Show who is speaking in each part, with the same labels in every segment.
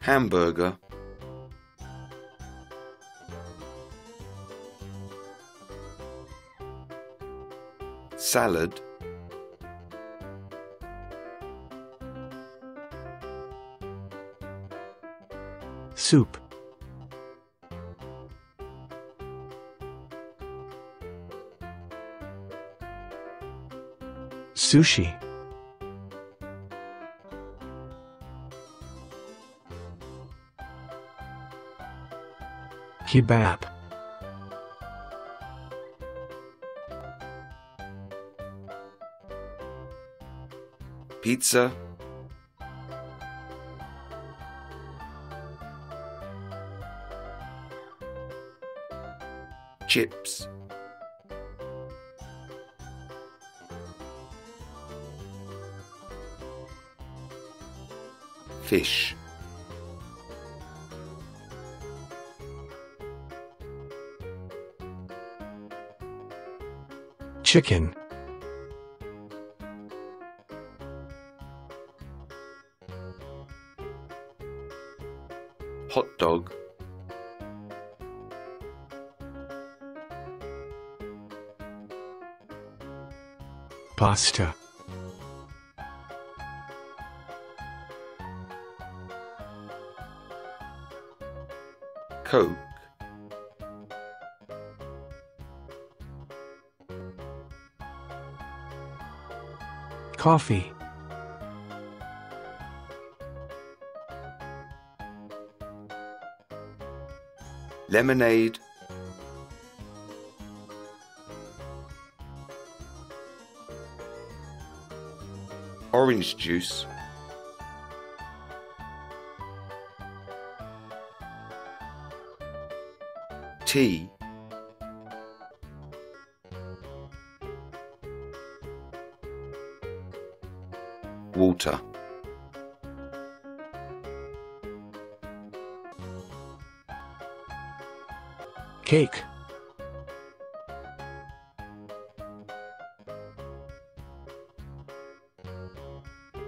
Speaker 1: hamburger, salad,
Speaker 2: soup, sushi, kebab,
Speaker 1: pizza, chips, fish,
Speaker 2: chicken,
Speaker 1: hot dog,
Speaker 2: pasta,
Speaker 1: coke,
Speaker 2: coffee,
Speaker 1: lemonade, orange juice, tea, water.
Speaker 2: cake,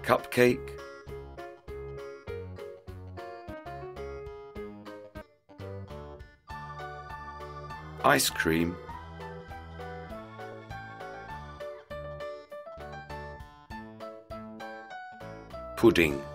Speaker 1: cupcake, ice cream, pudding.